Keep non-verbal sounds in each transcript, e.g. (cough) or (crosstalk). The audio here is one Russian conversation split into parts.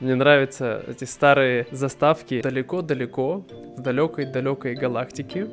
Мне нравятся эти старые заставки далеко-далеко, в далекой-далекой галактике.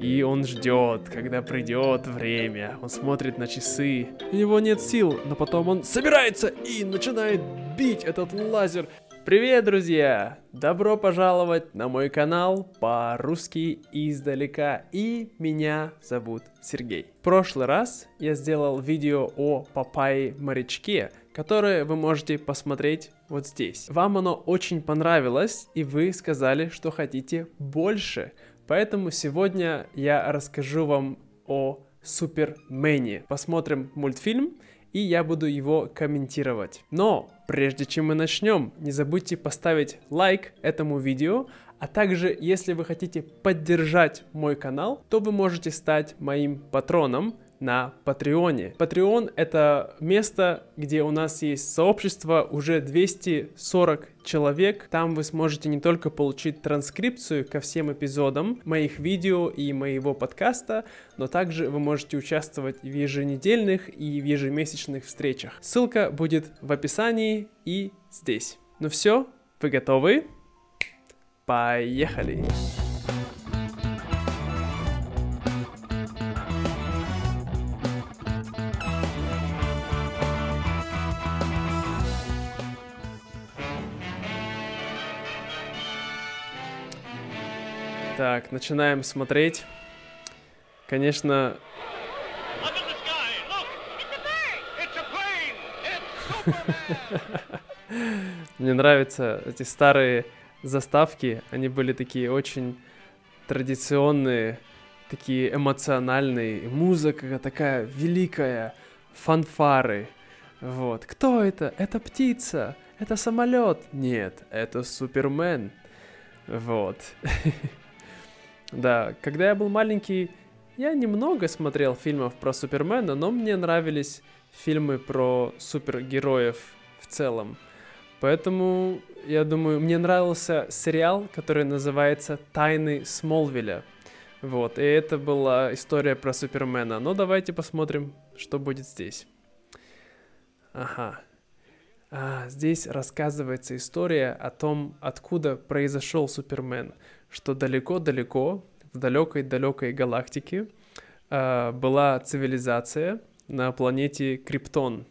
И он ждет, когда придет время. Он смотрит на часы. У него нет сил, но потом он собирается и начинает бить этот лазер. Привет, друзья! Добро пожаловать на мой канал по-русски издалека. И меня зовут Сергей. В прошлый раз я сделал видео о папайе-морячке, которое вы можете посмотреть вот здесь. Вам оно очень понравилось, и вы сказали, что хотите больше. Поэтому сегодня я расскажу вам о Супермене. Посмотрим мультфильм, и я буду его комментировать. Но прежде чем мы начнем, не забудьте поставить лайк этому видео, а также, если вы хотите поддержать мой канал, то вы можете стать моим патроном на Патреоне. Patreon — это место, где у нас есть сообщество уже 240 человек. Там вы сможете не только получить транскрипцию ко всем эпизодам моих видео и моего подкаста, но также вы можете участвовать в еженедельных и в ежемесячных встречах. Ссылка будет в описании и здесь. Ну все, вы готовы? Поехали! Поехали! Так, начинаем смотреть. Конечно... (laughs) Мне нравятся эти старые заставки. Они были такие очень традиционные, такие эмоциональные. Музыка такая великая, фанфары. Вот. Кто это? Это птица. Это самолет. Нет, это Супермен. Вот. (laughs) Да, когда я был маленький, я немного смотрел фильмов про Супермена, но мне нравились фильмы про супергероев в целом. Поэтому, я думаю, мне нравился сериал, который называется «Тайны Смолвиля». Вот, и это была история про Супермена. Но давайте посмотрим, что будет здесь. Ага. А, здесь рассказывается история о том, откуда произошел Супермен что далеко-далеко, в далекой-далекой галактике э, была цивилизация на планете Криптон.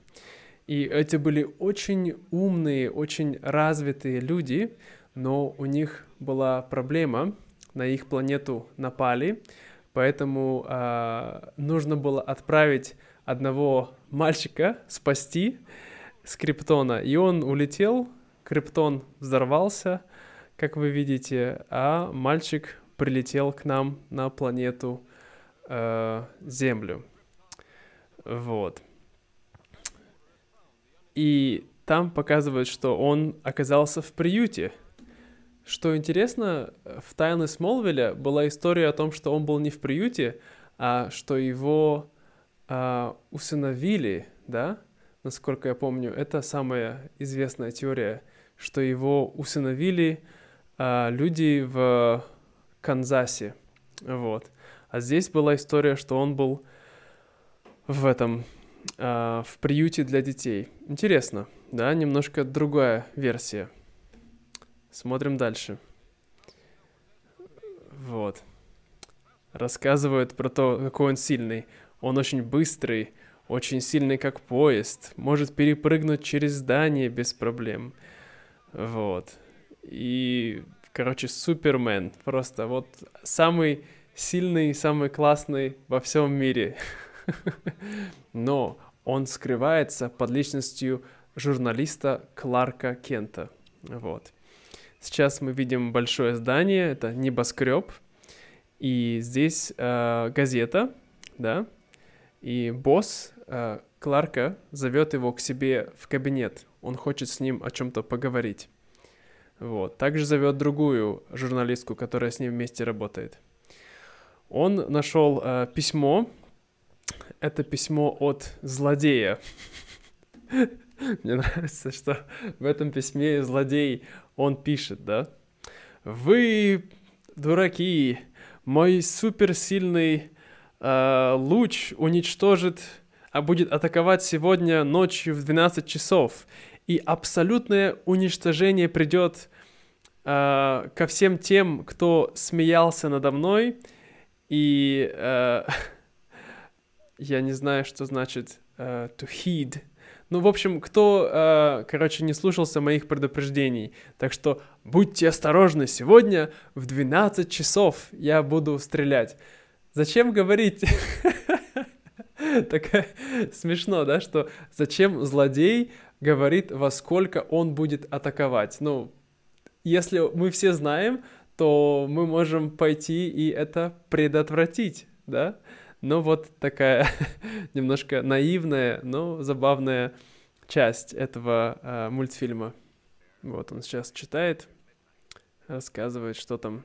И эти были очень умные, очень развитые люди, но у них была проблема, на их планету напали, поэтому э, нужно было отправить одного мальчика спасти с Криптона, и он улетел, Криптон взорвался, как вы видите, а мальчик прилетел к нам на планету э, Землю. Вот. И там показывают, что он оказался в приюте. Что интересно, в «Тайны Смолвиля» была история о том, что он был не в приюте, а что его э, усыновили, да, насколько я помню. Это самая известная теория, что его усыновили а, люди в Канзасе. Вот. А здесь была история, что он был в этом, а, в приюте для детей. Интересно, да, немножко другая версия. Смотрим дальше. Вот. Рассказывают про то, какой он сильный. Он очень быстрый, очень сильный, как поезд, может перепрыгнуть через здание без проблем. Вот. И, короче, Супермен. Просто вот самый сильный, самый классный во всем мире. (laughs) Но он скрывается под личностью журналиста Кларка Кента. Вот. Сейчас мы видим большое здание, это небоскреб, и здесь э, газета, да, и босс Кларка зовет его к себе в кабинет. Он хочет с ним о чем-то поговорить. Вот. Также зовет другую журналистку, которая с ним вместе работает. Он нашел э, письмо. Это письмо от злодея. (laughs) Мне нравится, что в этом письме злодей, он пишет, да? Вы, дураки, мой суперсильный э, луч уничтожит будет атаковать сегодня ночью в 12 часов. И абсолютное уничтожение придет э, ко всем тем, кто смеялся надо мной. И э, (laughs) я не знаю, что значит э, to heed. Ну, в общем, кто, э, короче, не слушался моих предупреждений. Так что будьте осторожны, сегодня в 12 часов я буду стрелять. Зачем говорить? (laughs) (laughs) Так смешно, да, что зачем злодей говорит, во сколько он будет атаковать. Ну, если мы все знаем, то мы можем пойти и это предотвратить, да? Но вот такая (laughs) немножко наивная, но забавная часть этого э, мультфильма. Вот он сейчас читает, рассказывает, что там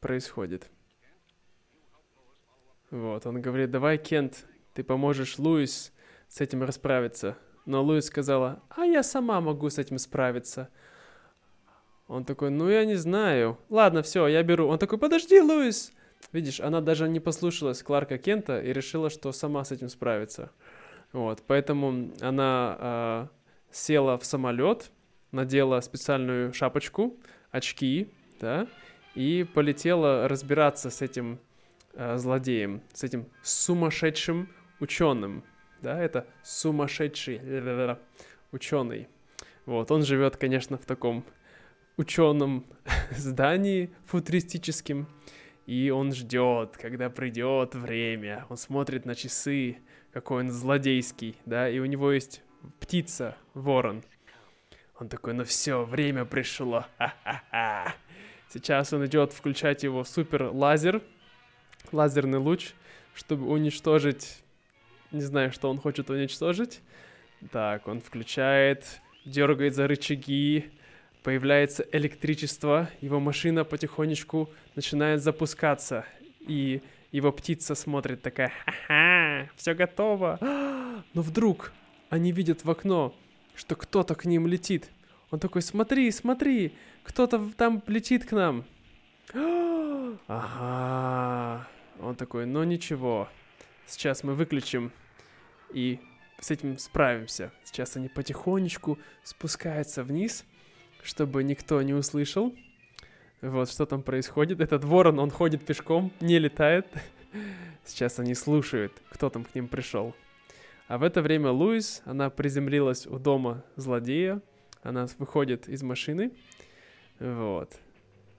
происходит. Вот, он говорит, давай, Кент, ты поможешь Луис с этим расправиться. Но Луис сказала, а я сама могу с этим справиться. Он такой, ну я не знаю. Ладно, все, я беру. Он такой, подожди, Луис. Видишь, она даже не послушалась Кларка Кента и решила, что сама с этим справится. Вот, поэтому она э, села в самолет, надела специальную шапочку, очки, да, и полетела разбираться с этим э, злодеем, с этим сумасшедшим ученым, да, это сумасшедший ученый. Вот, он живет, конечно, в таком ученом (laughs) здании футуристическим, и он ждет, когда придет время. Он смотрит на часы, какой он злодейский, да, и у него есть птица, ворон. Он такой, ну все, время пришло, ха-ха-ха. Сейчас он идет включать его супер лазер, лазерный луч, чтобы уничтожить, не знаю, что он хочет уничтожить. Так, он включает, дергает за рычаги, появляется электричество, его машина потихонечку начинает запускаться, и его птица смотрит такая, ха-ха, все готово. (gasps) Но вдруг они видят в окно, что кто-то к ним летит. Он такой, смотри, смотри, кто-то там летит к нам. (gasps) Ага. Он такой, ну ничего, сейчас мы выключим и с этим справимся. Сейчас они потихонечку спускаются вниз, чтобы никто не услышал. Вот, что там происходит. Этот ворон, он ходит пешком, не летает. (laughs) Сейчас они слушают, кто там к ним пришел. А в это время Луис, она приземлилась у дома злодея. Она выходит из машины. Вот.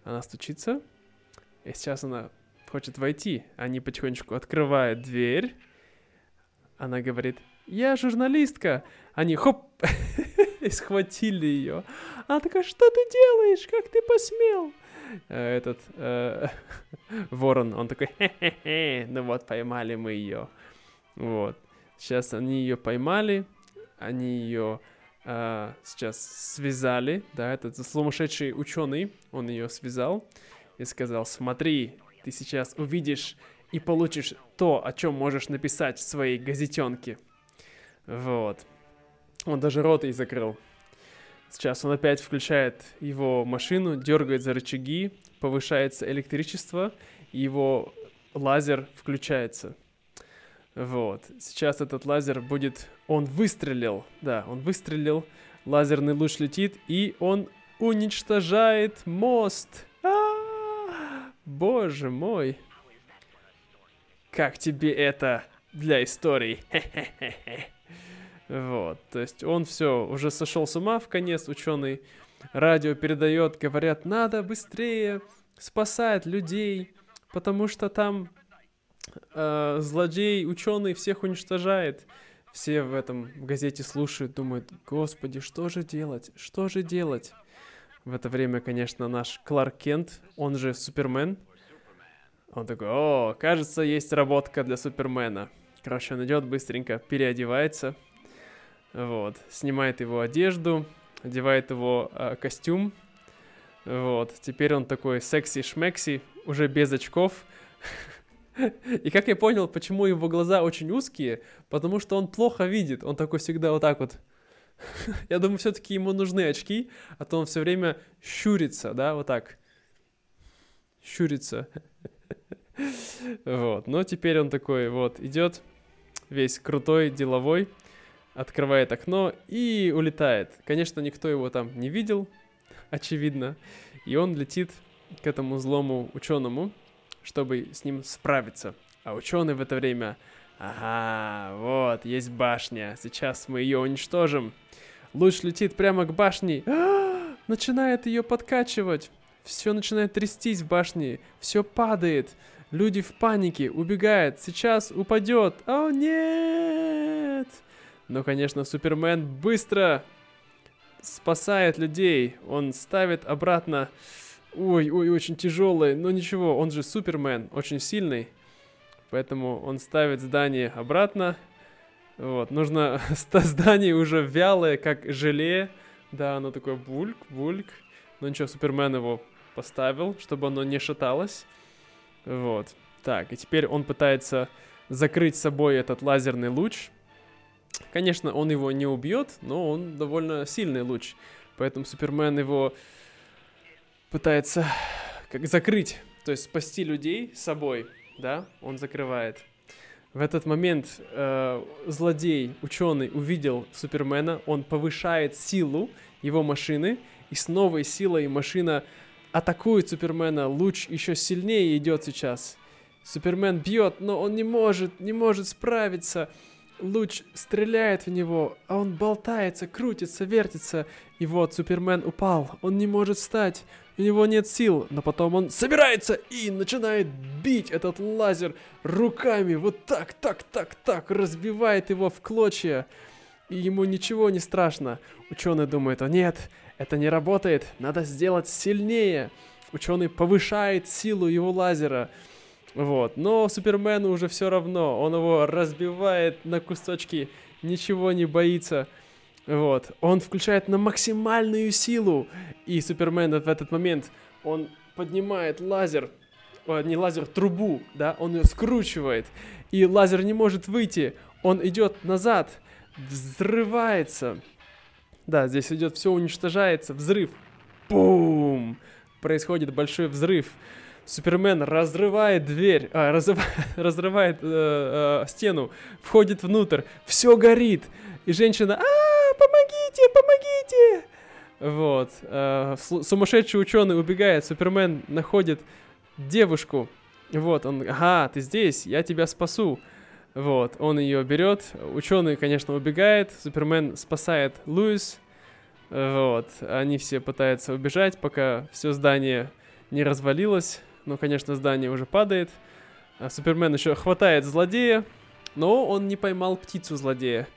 Она стучится. И сейчас она хочет войти. Они потихонечку открывают дверь. Она говорит, я журналистка. Они хоп, (laughs) и схватили ее. Она такая, что ты делаешь? Как ты посмел? Э, этот э, (laughs) ворон, он такой, (laughs) хе-хе-хе, ну вот, поймали мы ее. Вот. Сейчас они ее поймали, они ее э, сейчас связали, да, этот сумасшедший ученый, он ее связал и сказал, смотри, ты сейчас увидишь и получишь то, о чем можешь написать в своей газетенке. Вот. Он даже рот ей закрыл. Сейчас он опять включает его машину, дергает за рычаги, повышается электричество, и его лазер включается. Вот. Сейчас этот лазер будет... Он выстрелил. Да, он выстрелил. Лазерный луч летит, и он уничтожает мост. Боже мой. Как тебе это для истории? (laughs) Вот, то есть он все, уже сошел с ума в конец, ученый. Радио передает, говорят, надо быстрее спасать людей, потому что там э, злодей, ученый всех уничтожает. Все в этом газете слушают, думают, господи, что же делать, что же делать? В это время, конечно, наш Кларк Кент, он же Супермен, он такой, о, кажется, есть работка для Супермена. Короче, он идет быстренько, переодевается, вот, снимает его одежду, одевает его э, костюм, вот, теперь он такой секси-шмекси, уже без очков, (laughs) И как я понял, почему его глаза очень узкие, потому что он плохо видит. Он такой всегда вот так вот. (laughs) Я думаю, все-таки ему нужны очки, а то он все время щурится, да, вот так. Щурится. (laughs) Вот. Но теперь он такой вот идет весь крутой, деловой, открывает окно и улетает. Конечно, никто его там не видел, очевидно, и он летит к этому злому ученому, чтобы с ним справиться. А ученый в это время, ага, вот, есть башня, сейчас мы ее уничтожим. Луч летит прямо к башне, (gasps) начинает ее подкачивать. Все начинает трястись в башне, все падает. Люди в панике, убегают, сейчас упадет. О, нет! Но, конечно, Супермен быстро спасает людей. Он ставит обратно... Ой, ой, очень тяжелый, но ничего, он же Супермен, очень сильный. Поэтому он ставит здание обратно. Вот, нужно... (laughs) Здание уже вялое, как желе. Да, оно такое бульк, бульк. Но ничего, Супермен его поставил, чтобы оно не шаталось. Вот. Так, и теперь он пытается закрыть собой этот лазерный луч. Конечно, он его не убьет, но он довольно сильный луч. Поэтому Супермен его пытается как закрыть, то есть спасти людей собой, да, он закрывает. В этот момент э, злодей, ученый, увидел Супермена, он повышает силу его машины, и с новой силой машина атакует Супермена, луч еще сильнее идет сейчас. Супермен бьет, но он не может, не может справиться. Луч стреляет в него, а он болтается, крутится, вертится. И вот Супермен упал, он не может встать, у него нет сил, но потом он собирается и начинает бить этот лазер руками, вот так, так, так, так, разбивает его в клочья. И ему ничего не страшно. Ученый думает, о нет, это не работает, надо сделать сильнее. Ученый повышает силу его лазера. Вот. Но Супермену уже все равно. Он его разбивает на кусочки, ничего не боится. Вот. Он включает на максимальную силу. И Супермен в этот момент, он поднимает лазер, о, не лазер, трубу, да, он ее скручивает. И лазер не может выйти. Он идет назад, взрывается. Да, здесь идет все уничтожается, взрыв. Бум! Происходит большой взрыв. Супермен разрывает дверь, а, разрыв, (laughs) разрывает э, э, стену, входит внутрь, все горит. И женщина, а, помогите, помогите! Вот. Э, сумасшедший ученый убегает, Супермен находит девушку. Вот, он, ага, ты здесь, я тебя спасу. Вот, он ее берет, ученый, конечно, убегает, Супермен спасает Луис, вот, они все пытаются убежать, пока все здание не развалилось, но, конечно, здание уже падает, а Супермен еще хватает злодея, но он не поймал птицу злодея.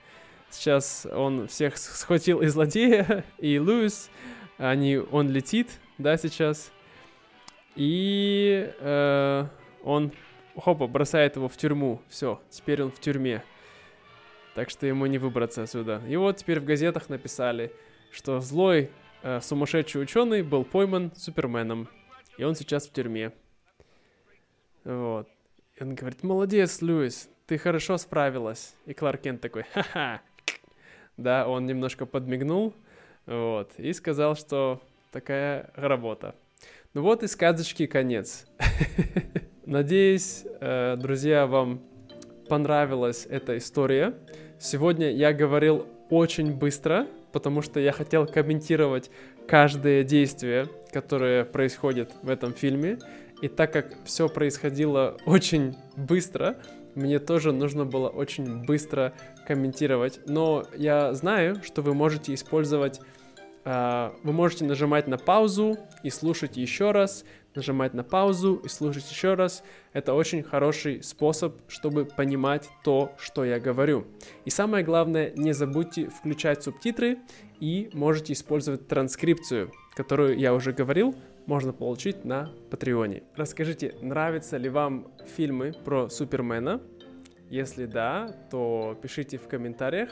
Сейчас он всех схватил и злодея, (laughs) и Луис, они, он летит, да, сейчас, и э, он хопа, бросает его в тюрьму. Все, теперь он в тюрьме. Так что ему не выбраться отсюда. И вот теперь в газетах написали, что злой э, сумасшедший ученый был пойман Суперменом. И он сейчас в тюрьме. Вот. И он говорит, молодец, Льюис, ты хорошо справилась. И Кларк такой, ха-ха. Да, он немножко подмигнул, вот, и сказал, что такая работа. Ну вот и сказочки конец. (laughs) Надеюсь, э, друзья, вам понравилась эта история. Сегодня я говорил очень быстро, потому что я хотел комментировать каждое действие, которое происходит в этом фильме. И так как все происходило очень быстро, мне тоже нужно было очень быстро комментировать. Но я знаю, что вы можете использовать а, вы можете нажимать на паузу и слушать еще раз, нажимать на паузу и слушать еще раз. Это очень хороший способ, чтобы понимать то, что я говорю. И самое главное, не забудьте включать субтитры и можете использовать транскрипцию, которую я уже говорил, можно получить на Патреоне. Расскажите, нравятся ли вам фильмы про Супермена? Если да, то пишите в комментариях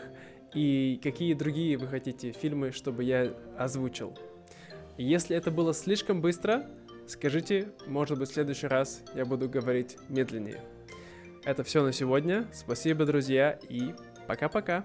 и какие другие вы хотите фильмы, чтобы я озвучил. Если это было слишком быстро, скажите, может быть в следующий раз я буду говорить медленнее. Это все на сегодня. Спасибо, друзья, и пока-пока.